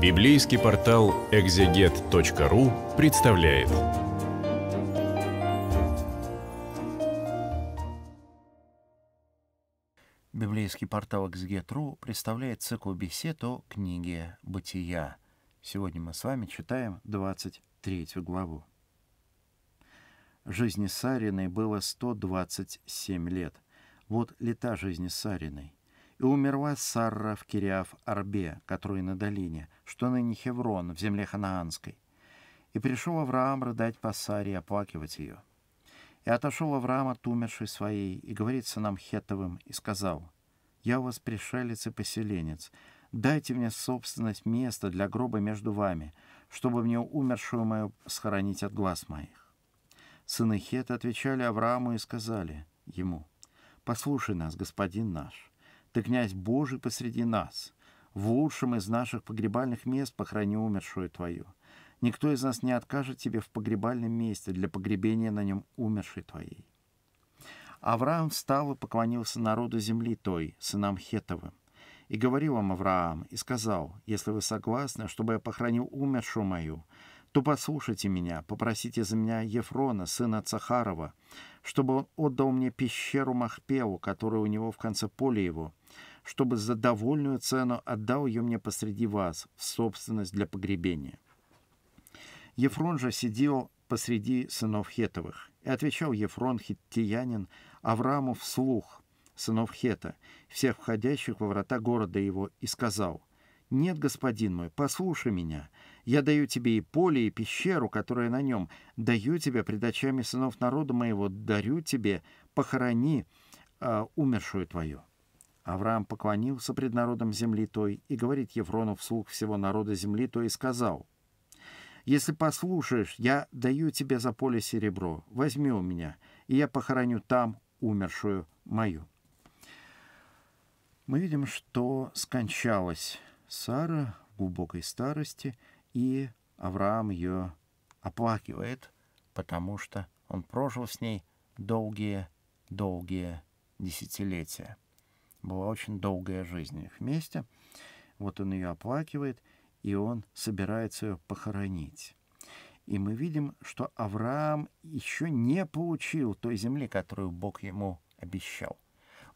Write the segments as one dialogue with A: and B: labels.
A: Библейский портал экзегет.ру представляет.
B: Библейский портал экзегет.ру представляет цикл бесед о книге «Бытия». Сегодня мы с вами читаем 23 главу. Жизни Сариной было 127 лет. Вот лета жизни Сариной. И умерла Сарра в Кириаф Арбе, который на долине, что ныне Хеврон, в земле Ханаанской. И пришел Авраам рыдать по Саре и оплакивать ее. И отошел Авраам от умершей своей, и говорит сынам Хетовым, и сказал, «Я у вас пришелец и поселенец, дайте мне собственность места для гроба между вами, чтобы мне умершую мою схоронить от глаз моих». Сыны Хета отвечали Аврааму и сказали ему, «Послушай нас, господин наш, ты князь Божий посреди нас. В лучшем из наших погребальных мест похорони умершую твою. Никто из нас не откажет тебе в погребальном месте для погребения на нем умершей твоей. Авраам встал и поклонился народу земли той, сынам Хетовым. И говорил им Авраам, и сказал, «Если вы согласны, чтобы я похоронил умершую мою, то послушайте меня, попросите за меня Ефрона, сына Цахарова, чтобы он отдал мне пещеру Махпеву, которая у него в конце поля его, чтобы за довольную цену отдал ее мне посреди вас, в собственность для погребения». Ефрон же сидел посреди сынов Хетовых, и отвечал Ефрон хиттиянин Аврааму вслух, сынов Хета, всех входящих во врата города его, и сказал, «Нет, господин мой, послушай меня, я даю тебе и поле, и пещеру, которая на нем, даю тебе пред очами сынов народа моего, дарю тебе, похорони э, умершую твою». Авраам поклонился пред народом земли той и говорит Ефрону вслух всего народа земли той и сказал, «Если послушаешь, я даю тебе за поле серебро, возьми у меня, и я похороню там умершую мою». Мы видим, что скончалась Сара в глубокой старости, и Авраам ее оплакивает, потому что он прожил с ней долгие-долгие десятилетия. Была очень долгая жизнь их вместе. Вот он ее оплакивает, и он собирается ее похоронить. И мы видим, что Авраам еще не получил той земли, которую Бог ему обещал.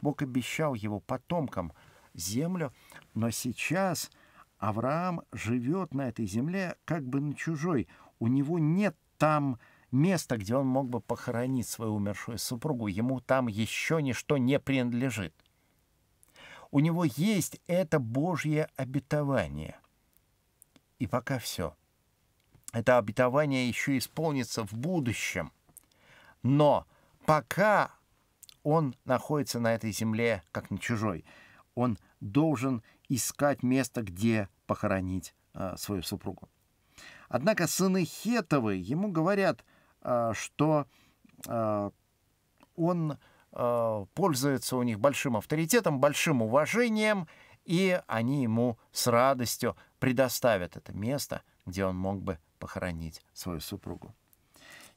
B: Бог обещал его потомкам землю, но сейчас Авраам живет на этой земле как бы на чужой. У него нет там места, где он мог бы похоронить свою умершую супругу. Ему там еще ничто не принадлежит. У него есть это Божье обетование. И пока все. Это обетование еще исполнится в будущем. Но пока он находится на этой земле, как на чужой, он должен искать место, где похоронить э, свою супругу. Однако сыны Хетовы ему говорят, э, что э, он пользуется у них большим авторитетом, большим уважением, и они ему с радостью предоставят это место, где он мог бы похоронить свою супругу.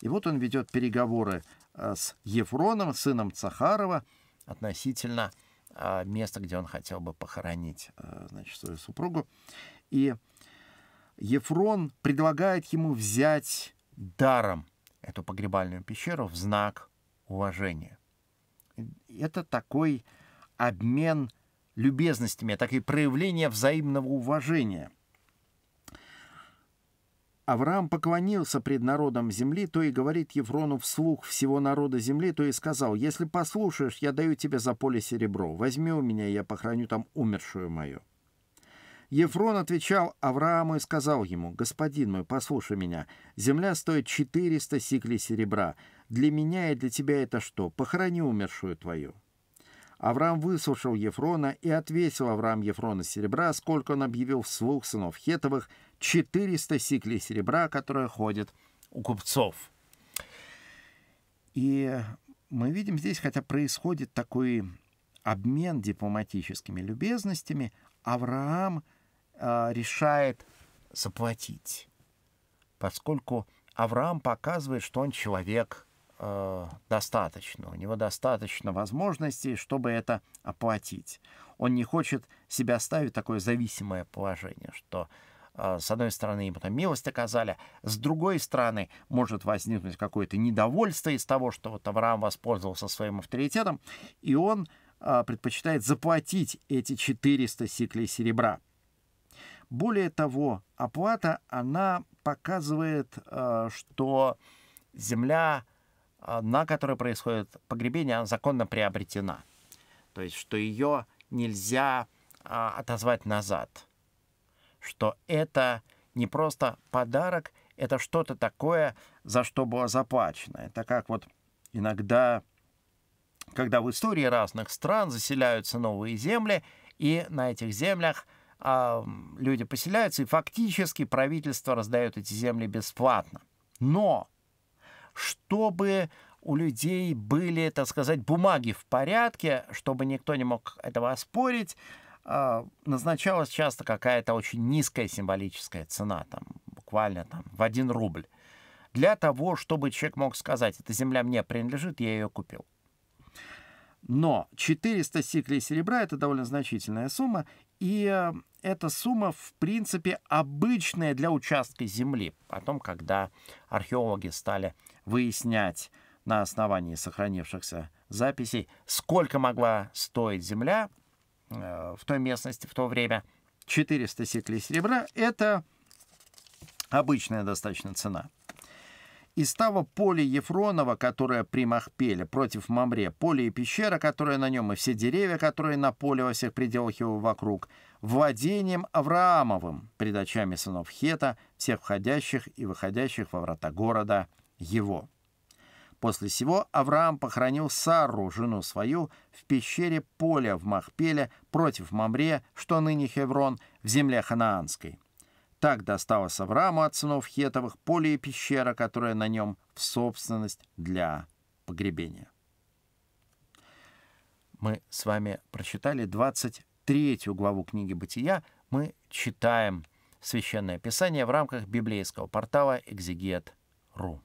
B: И вот он ведет переговоры э, с Ефроном, сыном Цахарова, относительно э, места, где он хотел бы похоронить значит, свою супругу. И Ефрон предлагает ему взять даром эту погребальную пещеру в знак уважения это такой обмен любезностями, такое проявление взаимного уважения. Авраам поклонился пред народом земли, то и говорит Еврону вслух всего народа земли, то и сказал, «Если послушаешь, я даю тебе за поле серебро, возьми у меня, и я похороню там умершую мою». Ефрон отвечал Аврааму и сказал ему, «Господин мой, послушай меня, земля стоит 400 сиклей серебра. Для меня и для тебя это что? Похорони умершую твою». Авраам выслушал Ефрона и отвесил Авраам Ефрона серебра, сколько он объявил вслух сынов Хетовых, 400 сиклей серебра, которое ходит у купцов. И мы видим здесь, хотя происходит такой обмен дипломатическими любезностями, Авраам – э, решает заплатить, поскольку Авраам показывает, что он человек э, достаточно, у него достаточно возможностей, чтобы это оплатить. Он не хочет себя ставить в такое зависимое положение, что а, с одной стороны, ему там милость оказали, с другой стороны, может возникнуть какое-то недовольство из того, что вот Авраам воспользовался своим авторитетом, и он а, предпочитает заплатить эти 400 сиклей серебра. Более того, оплата, она показывает, а, что земля, на которой происходит погребение, законно приобретена. То есть, что ее нельзя отозвать назад – что это не просто подарок, это что-то такое, за что было заплачено. Это как вот иногда, когда в истории разных стран заселяются новые земли, и на этих землях а, люди поселяются, и фактически правительство раздает эти земли бесплатно. Но чтобы у людей были, так сказать, бумаги в порядке, чтобы никто не мог этого оспорить, а, назначалась часто какая-то очень низкая символическая цена, там, буквально там, в один рубль, для того, чтобы человек мог сказать, эта земля мне принадлежит, я ее купил. Но 400 сиклей серебра — это довольно значительная сумма, и э, эта сумма, в принципе, обычная для участка земли. Потом, когда археологи стали выяснять на основании сохранившихся записей, сколько могла стоить земля, Э, в той местности в то время 400 сиклей серебра — это обычная достаточно цена. Из того поля Ефронова, которое при Махпеле против Мамре, поле и пещера, которая на нем, и все деревья, которые на поле во всех пределах его вокруг, владением Авраамовым, пред очами сынов Хета, всех входящих и выходящих во врата города его. После сего Авраам похоронил Сару, жену свою, в пещере поля в Махпеле против Мамре, что ныне Хеврон, в земле ханаанской. Так досталось Аврааму от сынов Хетовых поле и пещера, которая на нем в собственность для погребения. Мы с вами прочитали 23 главу книги «Бытия». Мы читаем Священное Писание в рамках библейского портала «Экзегет.ру».